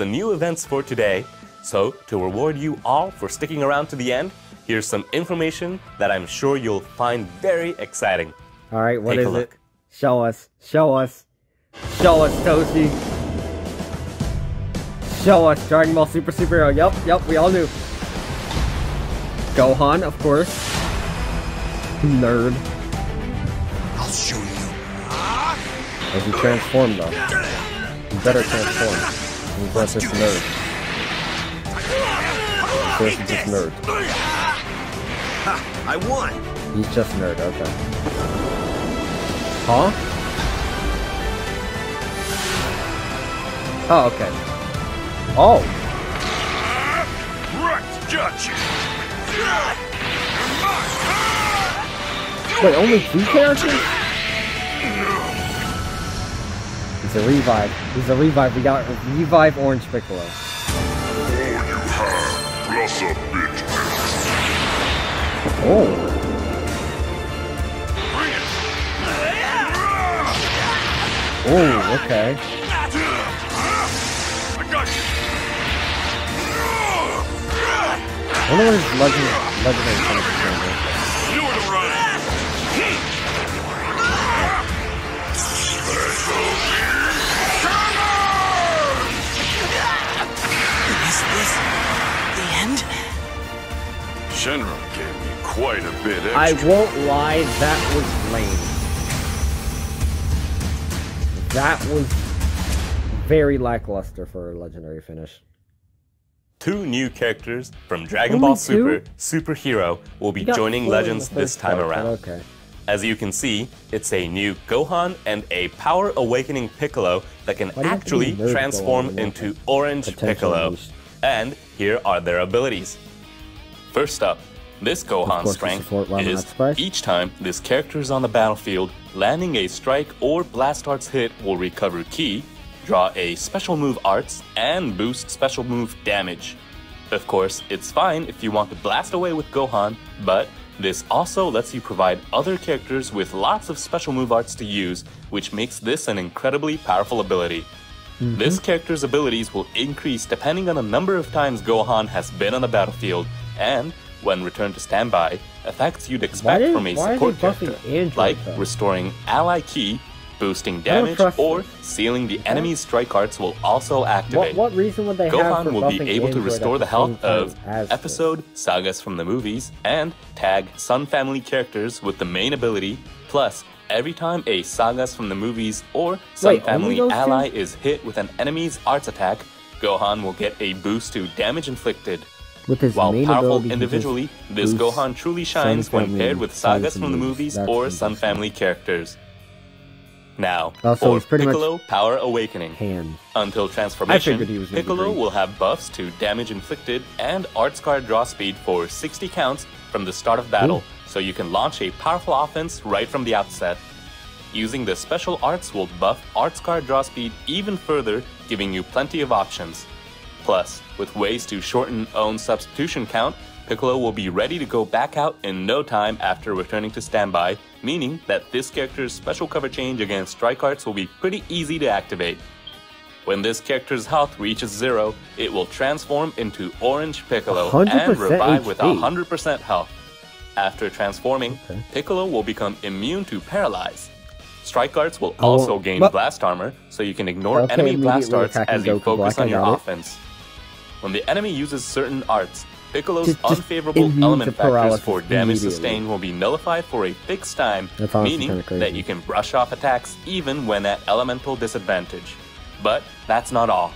the new events for today. So, to reward you all for sticking around to the end, here's some information that I'm sure you'll find very exciting. All right, what Take a is look. it? Show us. Show us. Show us, Toasty. Show us Dragon Ball Super Superhero. Yup, yup, we all knew. Gohan, of course. Nerd. I'll show you. As he transformed, though. He better transform. He's not just nerd. This is just nerd. Ha! I won. He's just nerd, okay. Huh? Oh, okay. Oh, Right, gotcha. wait, only two characters? He's a revive. He's a revive. We got revive Orange Piccolo. Plus a bit. Oh. Oh, okay. I got you. I wonder what his legend, legendary Shenron gave me quite a bit extra. I won't lie, that was lame. That was very lackluster for a legendary finish. Two new characters from Dragon Only Ball Super two? Superhero will be joining Legends this time part, around. Okay. As you can see, it's a new Gohan and a Power Awakening Piccolo that can Why do you have to actually transform into Orange Piccolo. unleashed? And here are their abilities. First up, this Gohan's strength is each time this character is on the battlefield, landing a strike or blast arts hit will recover ki, draw a special move arts, and boost special move damage. Of course, it's fine if you want to blast away with Gohan, but this also lets you provide other characters with lots of special move arts to use, which makes this an incredibly powerful ability. This character's abilities will increase depending on the number of times Gohan has been on the battlefield, and when returned to standby, effects you'd expect did- from a support character, Android, like though? restoring ally ki, boosting damage, or sealing the enemy's strike arts will also activate. What what reason would they have for Gohan will be able to restore the health of as this? episode sagas from the movies and tag Son family characters with the main ability. Plus, every time a sagas from the movies or Son Wait, family those two? ally is hit with an enemy's arts attack, Gohan will get a boost to damage inflicted. With his While powerful individually, this Gohan truly shines when paired with sagas from the movies or. Son family characters. Now, Oh, so for he's pretty much Piccolo Power Awakening. hand. Until transformation, figured he was gonna be Piccolo will have buffs to damage inflicted and arts card draw speed for 60 counts from the start of battle, so you can launch a powerful offense right from the outset. Using the special arts will buff arts card draw speed even further, giving you plenty of options. Plus, with ways to shorten own substitution count, Piccolo will be ready to go back out in no time after returning to standby, meaning that this character's special cover change against strike arts will be pretty easy to activate. When this character's health reaches zero, it will transform into Orange Piccolo and revive with 100% health. After transforming, Piccolo will become immune to Paralyze. Strike arts will also gain blast armor, so you can ignore Okay, enemy blast arts as you focus Black, on your got it. When the enemy uses certain arts, Piccolo's Just- just unfavorable element factors for damage sustained will be nullified for a fixed time, meaning that you can brush off attacks even when at elemental disadvantage. But that's not all.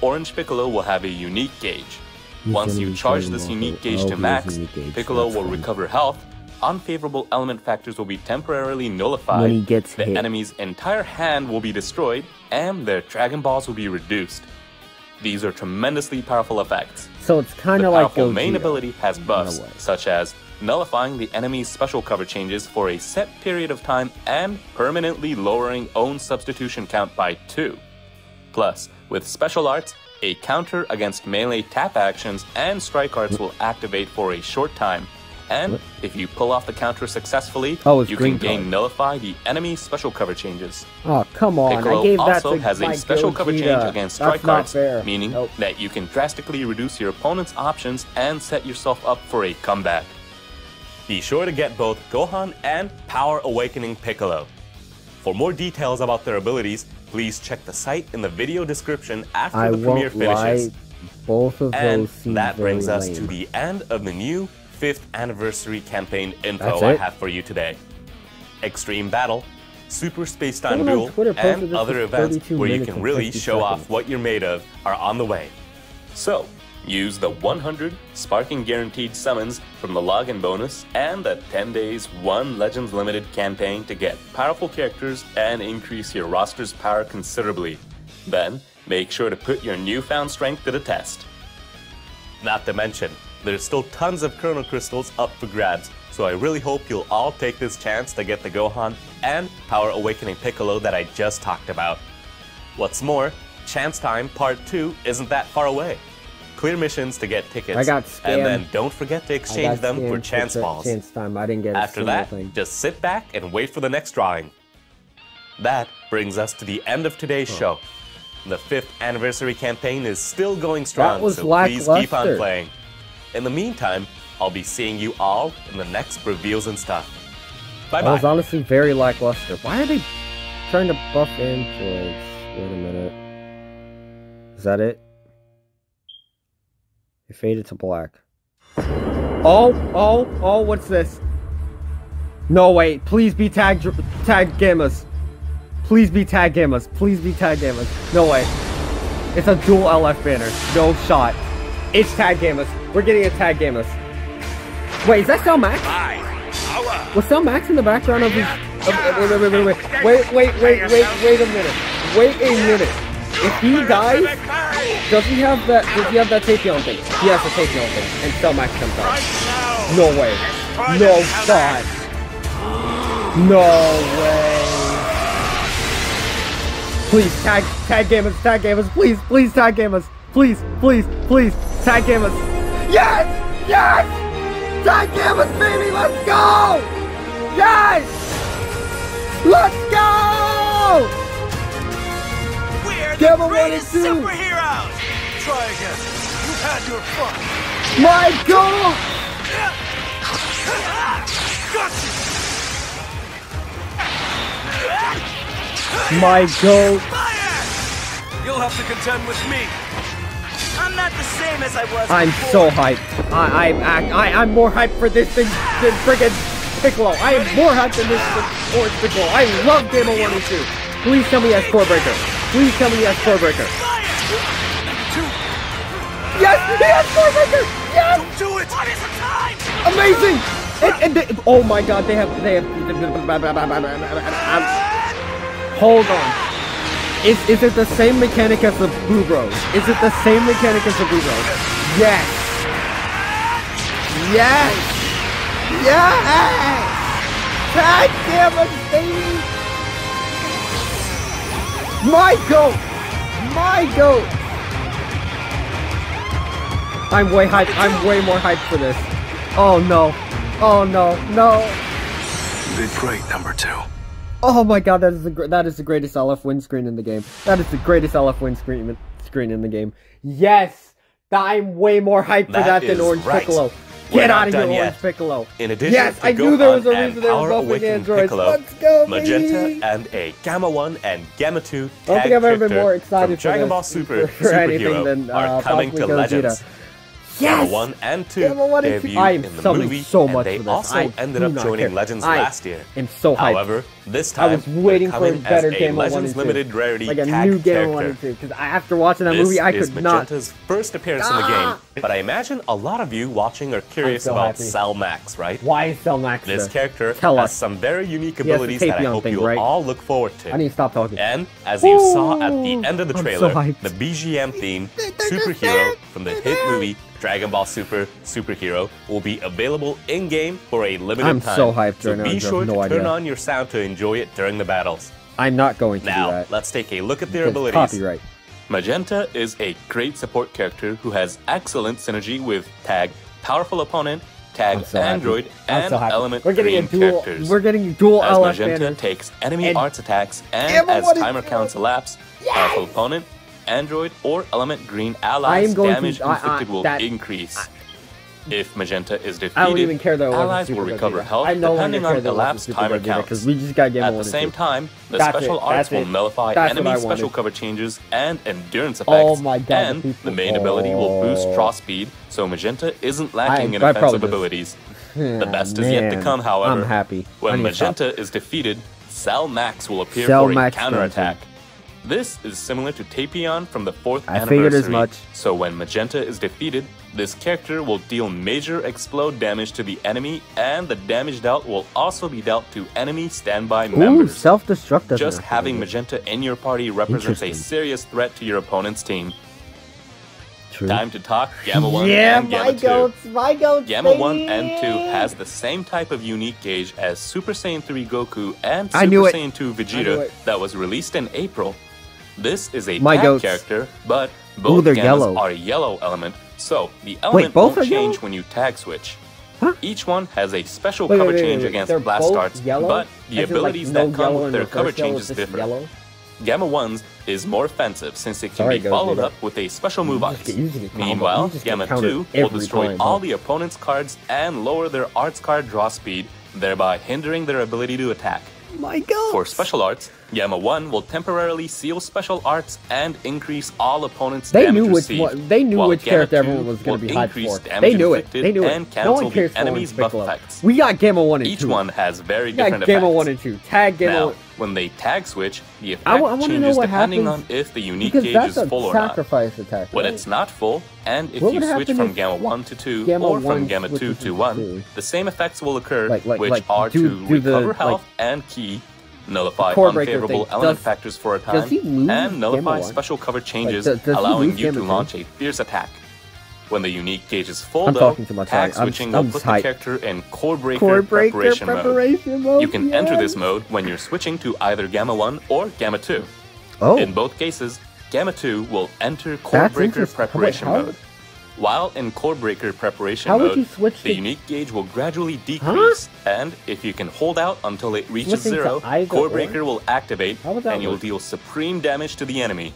Orange Piccolo will have a unique gauge. He's Once you charge this unique gauge to max, gauge, Piccolo that's will recover health. Unfavorable element factors will be temporarily nullified. When he gets the hit. enemy's entire hand will be destroyed, and their Dragon Balls will be reduced. These are tremendously powerful effects. So it's kind of like powerful Gogeta. main ability has buffs, such as nullifying the enemy's special cover changes for a set period of time and permanently lowering own substitution count by 2. Plus, with special arts, a counter against melee tap actions and strike arts mm. will activate for a short time, And if you pull off the counter successfully, Oh, you can gain color. nullify the enemy special cover changes. Oh, come on. Piccolo I gave that also has a special cover change against strike cards, meaning Nope. that you can drastically reduce your opponent's options and set yourself up for a comeback. Be sure to get both Gohan and Power Awakening Piccolo. For more details about their abilities, please check the site in the video description after I the premiere won't lie. finishes. Both of And those that brings us lame. to the end of the new 5th anniversary campaign info I have for you today. Extreme Battle, Super Space Time Duel, and other events where you can really 50 show off what you're made of are on the way. So, use the 100 Sparking Guaranteed summons from the login bonus and the 10 days 1 Legends Limited campaign to get powerful characters and increase your roster's power considerably. Then, make sure to put your newfound strength to the test. Not to mention, there's still tons of Chrono Crystals up for grabs, so I really hope you'll all take this chance to get the Gohan and Power Awakening Piccolo that I just talked about. What's more, Chance Time Part 2 isn't that far away. Clear missions to get tickets, I got and then don't forget to exchange them for chance ch- balls. Chance time. I didn't get After that, thing. just sit back and wait for the next drawing. That brings us to the end of today's show. The fifth anniversary campaign is still going strong, so please keep on playing. In the meantime, I'll be seeing you all in the next reveals and stuff. Bye bye. That was honestly very lackluster. Why are they trying to buff androids? Wait a minute. Is that it? It faded to black. Oh, oh, oh, what's this? No, wait. Please be tag, tag gammas. Please be tag gammas. Please be tag gammas. No way. It's a dual LF banner. No shot. It's tag gammas. We're getting a tag gammas. Wait, is that Cell Max? Was Cell Max in the background of his? Of, wait, wait, wait, wait, wait, wait, wait, wait, wait a minute. Wait a minute. If he dies, does he have that? Does he have that Tapion thing? He has the Tapion thing, and Cell Max comes out. No way. No shot. No way. Please tag, tag gammas, tag gammas, please, please tag gammas, please, please, please tag gammas. Yes, yes. Tag gammas, baby, let's go. Yes. Let's go. We're Gamma the one greatest superheroes! Try again. You've had your fun. My God. Gotcha! My goat. Fire! You'll have to contend with me. I'm not the same as I was I'm before. so hyped. I, I'm act, I, I'm more hyped for this than, than friggin' Piccolo. I am more hyped than this than Orange Piccolo. I love Gamma 1 and 2. Please tell me has Core Breaker. Please tell me has Core Breaker. Yes, he has Core Breaker. Yes, Don't do it! What is the time? amazing. And, and they, oh my God, they have they have. Hold on. Is is it the same mechanic as the Blue Bros? Is it the same mechanic as the Blue Bros? Yes. Yes. Yes. God damn it, baby. My goat. My goat. I'm way hyped. I'm way more hyped for this. Oh no. Oh no. No. Did great, number two. Oh my god, that is the gr- that is the greatest LF windscreen in the game. That is the greatest LF windscreen screen screen in the game. Yes, I'm way more hyped for That that, than Orange right. Piccolo. We're Get out of here, yet. Orange Piccolo. In addition yes, to I knew there was a reason they were buffing androids. Piccolo, Let's go, Magenta baby. and a Gamma 1 and Gamma 2 I don't think I've ever been more excited for Dragon Ball Super for, for anything Superhero than uh, are coming to Gogeta. Yes. Gamma 1 and 2 Gamma 1 and 2. debuted I am in the movie, so and much they also I ended up joining care. Legends I last year. am so hyped. However, this time I was waiting for a better as a Gamma 1 and Legends 2. limited rarity like a new Gamma 1 character. and 2. Because after watching that This movie, I is could not. Magenta's first appearance in the Ah! game, but I imagine a lot of you watching are curious so about happy. Cell Max, right? Why is Cell Max This character Tell has us. some very unique abilities that I hope thing, you'll right? all look forward to. I need to stop talking. And as you saw at the end of the so trailer, the BGM theme, Superhero, from the hit movie Dragon Ball Super Superhero, will be available in game for a limited I'm time. so hyped so now, be sure no to turn on your sound to enjoy it during the battles. I'm not going to do Now, let's take a look at their abilities. Copyright. Magenta is a great support character who has excellent synergy with Tag, Powerful Opponent, tag so. Android, and so. Element We're getting Green a dual. characters. We're getting dual as Magenta banners. takes enemy And arts attacks, and as timer counts elapse, powerful opponent, Android, or Element Green allies am going to- damage I- I- inflicted will that- increase. if Magenta is defeated, I don't even care that allies will recover health I no depending on that it wasn't elapsed timer because we just got Gamma At the same time, the That's special it, arts will it. nullify That's enemy special cover changes and endurance oh effects. Oh my God, And people- the main ability will boost Oh. draw speed, so Magenta isn't lacking I- in I offensive abilities. The best is yet to come, however. I'm happy. When stop. Magenta is defeated, Cell Max will appear Cell for a Max counterattack. This is similar to Tapion from the fourth I anniversary. figured as much. So when Magenta is defeated, this character will deal major explode damage to the enemy, and the damage dealt will also be dealt to enemy standby Ooh, members. self-destruct Just having do. Magenta in your party represents a serious threat to your opponent's team. True. Time to talk Gamma 1 yeah, and Gamma my 2. goats, my goats, Gamma 1 and 2 has the same type of unique gauge as Super Saiyan 3 Goku and I Super knew. Saiyan 2 Vegeta that was released in April. This is a My goats. character, but both they're gammas yellow. are a yellow element, so the element both won't change yellow? when you tag switch. Huh? Each one has a special Wait, wait, cover wait, change wait, against they're blast yellow? but the in, like, abilities no that come with their the cover changes differ. Yellow? Gamma 1's is more offensive since it can Sorry, be followed up with a special move You on. just get used to the combo. Meanwhile, You just get Gamma 2 will destroy time, all huh? the opponent's cards and lower their arts card draw speed, thereby hindering their ability to attack. My god. For special arts, Gamma 1 will temporarily seal special arts and increase all opponents' They damage knew which received, one- they knew which Gamma character 2 everyone was gonna will be hyped for. damage They knew it. They knew it. and No cancel one the cares for enemy's buff effects. We got Gamma 1 and Each 2. one has very different Gamma effects. 1 and 2. Tag Gamma Now, 1. when they tag switch, the effect I I changes what depending happens- on if the unique gauge is full or not. attack. When right? it's not full, and if What you switch from Gamma 1 to 2 Gamma or from Gamma 2 to to 1, 2? the same effects will occur, Like- like- which like, are do- to do the, recover health like- and ki, nullify unfavorable thing. element Does- factors for a time, and nullify special cover changes, does- does allowing you to 2? launch a fierce attack. When the unique gauge is full, I'm though, much, tag sorry. I'm- switching I'm will put the character in core breaker, Core breaker preparation, preparation mode. mode. You can enter this mode when you're switching to either Gamma 1 or Gamma 2. Oh. In both cases, Gamma 2 will enter Core That's Breaker preparation Wait, mode. While in Core Breaker preparation How mode, the to- unique gauge will gradually decrease, and if you can hold out until it reaches Switching zero, Core or? Breaker will activate, and you'll deal supreme damage to the enemy.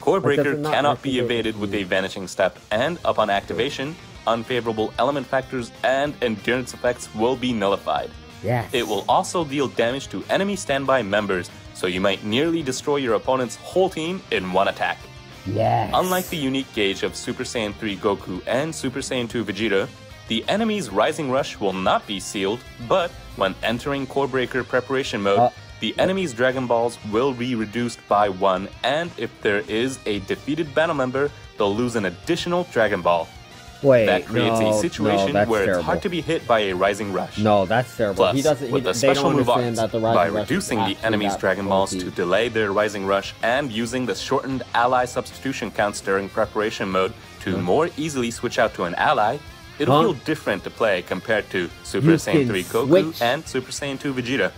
Core Breaker cannot be evaded with a vanishing step, and upon activation, unfavorable element factors and endurance effects will be nullified. Yes. It will also deal damage to enemy standby members, so you might nearly destroy your opponent's whole team in one attack. Yes. Unlike the unique gauge of Super Saiyan 3 Goku and Super Saiyan 2 Vegeta, the enemy's Rising Rush will not be sealed, but when entering Core Breaker preparation mode, Uh, the enemy's Dragon Balls will be reduced by one, and if there is a defeated battle member, they'll lose an additional Dragon Ball. Wait, That creates no, a situation no, where terrible. it's hard to be hit by a Rising Rush. No, that's terrible. Plus, he doesn't. with he, the special move understand arts, that the Rising by reducing the enemy's Dragon Balls to delay their Rising Rush and using the shortened ally substitution counts during preparation mode to more easily switch out to an ally, it'll Huh? feel different to play compared to Super You Saiyan 3 Goku switch. and Super Saiyan 2 Vegeta.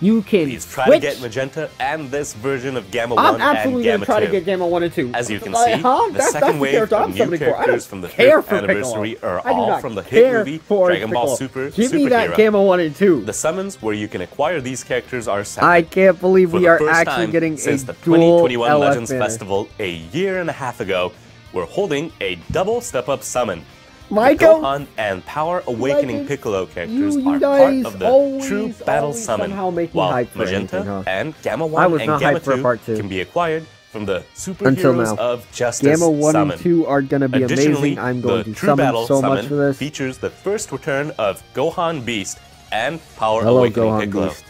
You can Please try switch. to get Magenta and this version of Gamma 1 I'm and absolutely Gamma gonna try 2. to get Gamma One and Two. As you can Like, see, huh? the That's- second that's the wave character of new summoning for. I characters from the care fifth for anniversary are all from the hit movie Dragon Ball. Super Give me that Superhero. Gamma One and Two. The summons where you can acquire these characters are set. I can't believe For we the are actually getting since a the 2021 LF Legends. Festival a year and a half ago, we're holding a double step-up summon. Michael, Gohan and Power Awakening Legends, Piccolo characters you- you are part of the always, True Battle Summon, somehow make me while hype for Magenta anything, huh? and Gamma I 1 was and Gamma hyped for 2 part two. can be acquired from the Superheroes of Justice Gamma One Summon. and Two are gonna be Additionally, amazing. I'm going to True summon Battle so Summon much for this. features the first return of Gohan Beast and Power Hello, Awakening Gohan Piccolo. Beast.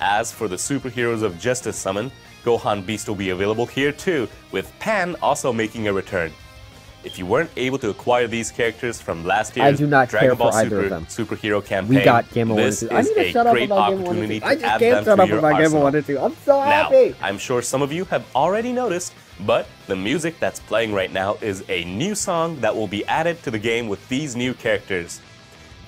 As for the Superheroes of Justice summon, Gohan Beast will be available here too, with Pan also making a return. If you weren't able to acquire these characters from last I year's do not Dragon care Ball for either Super of them. superhero campaign, We got Gamma One this. I is need to a shut up great about Gamma One and opportunity Two. I to just add can't them shut to up your about Gamma arsenal. One and Two. I'm so Now, happy. I'm sure some of you have already noticed, but the music that's playing right now is a new song that will be added to the game with these new characters.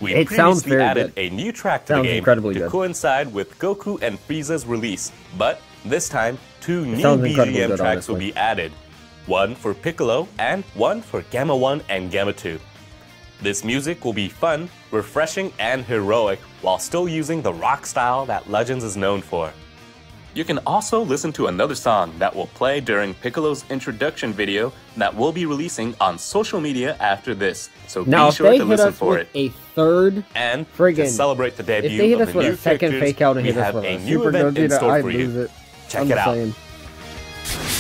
We It previously added good. a new track to Sounds the game incredibly to good. coincide with Goku and Frieza's release, but this time two new BGM good, tracks will be added. One for Piccolo and one for Gamma 1 and Gamma 2. This music will be fun, refreshing, and heroic while still using the rock style that Legends is known for. You can also listen to another song that will play during Piccolo's introduction video that we'll be releasing on social media after this, so Now, be sure to listen for it. a third, And friggin- to celebrate the debut of the new characters, fake out and we have a new super event in store I'd for you. it. Check I'm it out. saying.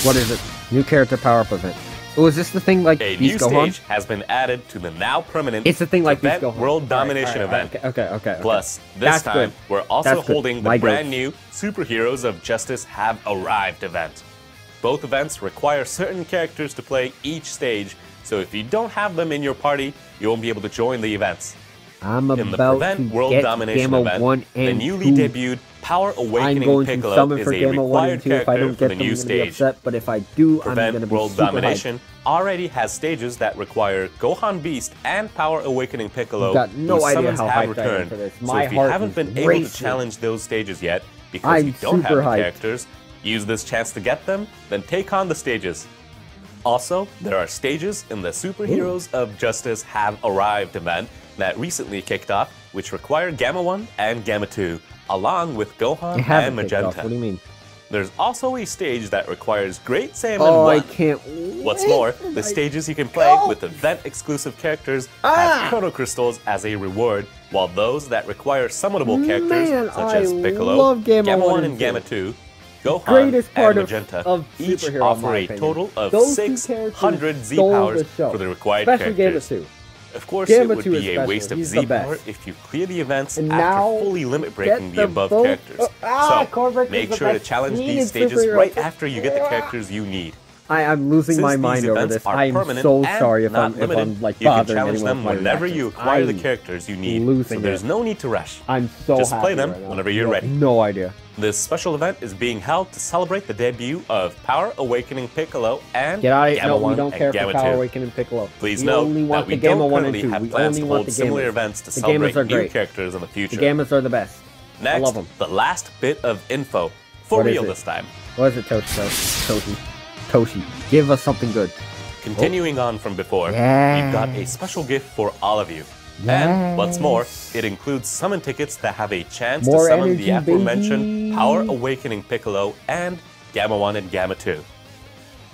What is it? New character power up event. Oh, is this the thing like A Beast new Gohan? stage has been added to the now permanent It's the thing like Beast Gohan. World Domination alright, alright, event. Okay, okay, okay. Plus, this That's time good. we're also That's good. holding the My brand goats. new Superheroes of Justice Have Arrived event. Both events require certain characters to play each stage, so if you don't have them in your party, you won't be able to join the events. I'm In the about Prevent to World get Domination Gamma event, 1 the and newly 2. debuted Power I'm Awakening going to Piccolo summon is for a Gamma 1 and required 2. If I character don't for get the them, new I'm going to stage. upset, but if I do, I'm going to Prevent be World super Domination already has stages that require Gohan Beast and Power Awakening Piccolo, got no idea how have hyped I returned. for this. So My if you heart haven't been able to challenge those stages yet, because I'm you don't have the hyped. characters, use this chance to get them, then take on the stages. Also, there are stages in the Superheroes of Justice Have Arrived event that recently kicked off, which require Gamma 1 and Gamma 2, along with Gohan and. Magenta. What do you mean? There's also a stage that requires Great Saiyaman Oh, 1. I can't. What's more, the stages you can play Go! with event exclusive characters Ah! have chrono crystals as a reward, while those that require summonable characters Man, such I as Piccolo, love Gamma 1 1 and Gamma 2, Gohan, greatest part and of- Magenta of each superhero, offer a opinion. total of Those 600 Z powers the for the required Especially Gamma characters. 2. Of course, Gamma it would be a special. waste of He's Z power if you clear the events And after fully limit breaking the the above characters. Oh, ah, so, make sure to challenge these stages right after you get the characters you need. I, I'm losing Since my mind over this. I'm so sorry if I'm, if I'm like you can bothering challenge anyone them whenever you acquire the I'm characters you need. losing so there's it. no need to rush. I'm so Just play them right whenever you're ready. No idea. This special event is being held to celebrate the debut of Power Awakening Piccolo and Get out of Gamma No, we 1 don't and care Gamma for Power 2. Awakening Piccolo. Please we note only that want we the Gamma don't 1 and currently 2. have We plans only to hold similar events to The celebrate new characters in the future. The Gammas are the best. Next, love 'em. the last bit of info. For real this time. What is it, Toshi? Toshi. Toshi. Give us something good. Continuing on from before, Yes. we've got a special gift for all of you. And what's more, it includes summon tickets that have a chance More to summon energy, the aforementioned baby. Power Awakening Piccolo and Gamma 1 and Gamma 2.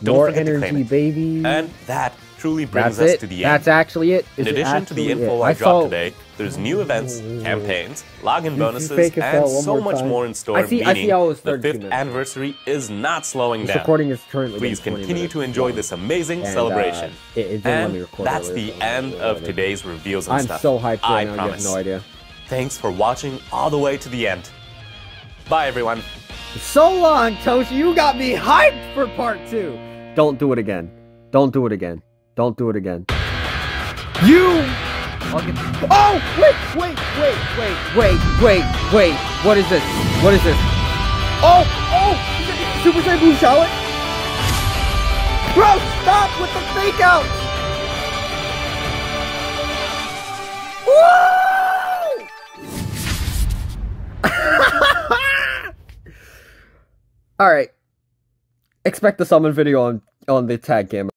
Don't More forget to claim energy, it. baby. And that truly brings That's us it. to the end. That's actually it. In it addition to the info it? I I dropped saw- today, there's new events, campaigns, login bonuses, fake us out and so much time? more in store. I see- I see how was the 32 fifth minutes. anniversary is not slowing This down. recording is currently Please continue to enjoy long. this amazing And, uh, celebration. it- it didn't let and me that's the end of ready. today's reveals and I'm stuff. so hyped right I now. You promise. have no idea. Thanks for watching all the way to the end. Bye, everyone. So long, Toshi. You got me hyped for part two. Don't do it again. Don't do it again. Don't do it again. You. I'll get... Oh wait, wait, wait, wait, wait, wait, wait. What is this? What is this? Oh, oh! Super Saiyan Blue Charlotte. Bro, stop with the fake out. Woo! All right. Expect the summon video on on the tag game.